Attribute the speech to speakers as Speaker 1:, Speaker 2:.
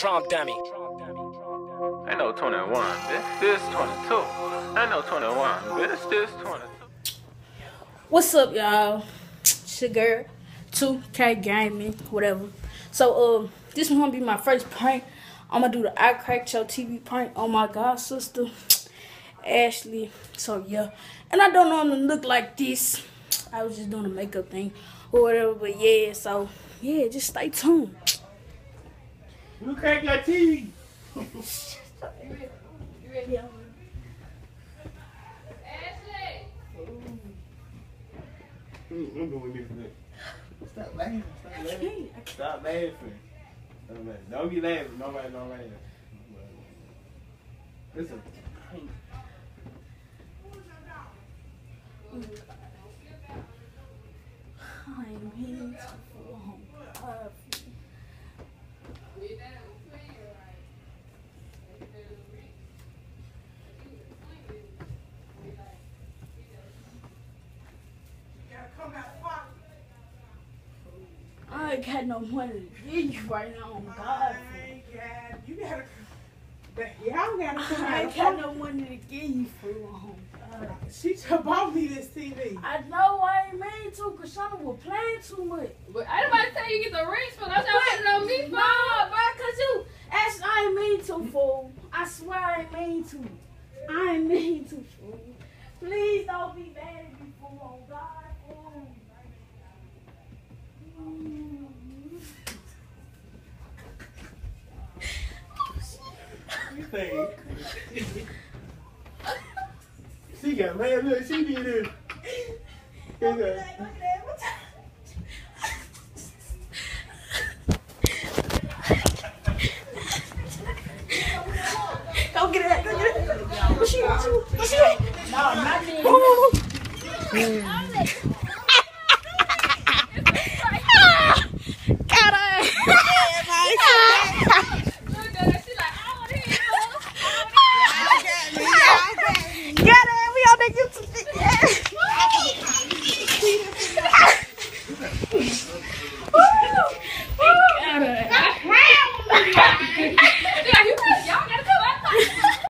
Speaker 1: Trump dummy.
Speaker 2: Ain't no 21, bitch. This 22. Ain't no 21, bitch. This 22.
Speaker 3: What's up, y'all? It's your girl, 2K Gaming, whatever. So, um, this is gonna be my first prank. I'm gonna do the I Cracked Your TV prank on my god sister, Ashley. So, yeah. And I don't normally look like this. I was just doing a makeup thing or whatever, but yeah, so, yeah, just stay tuned.
Speaker 4: You crack your teeth.
Speaker 3: You ready?
Speaker 4: Mm, I'm going this next. Stop laughing. Stop
Speaker 3: I
Speaker 4: laughing.
Speaker 3: can't. I can't.
Speaker 4: Stop laughing. Stop laughing. Don't be laughing. Nobody don't laugh. Listen.
Speaker 3: I'm here to fall I ain't got no money to give you right now, on God.
Speaker 5: You gotta, but y'all gotta come
Speaker 3: I ain't got no money to give you for on God.
Speaker 5: She just bought me this TV.
Speaker 3: I know I ain't mean to, cause Shana was playing too much.
Speaker 6: But I didn't about to tell you get the rings for. That's how putting on me
Speaker 3: No,
Speaker 6: for.
Speaker 3: bro, cause you, actually, I ain't mean to, fool. I swear I ain't mean to. I ain't mean to, fool. Please don't be mad at me, fool, on God, fool. Mm.
Speaker 4: You think? she got mad. Look, she did it.
Speaker 3: Look
Speaker 4: Look
Speaker 3: at that, look at that. What the- Go get it, go get it. What she, what she, what she? No, not me.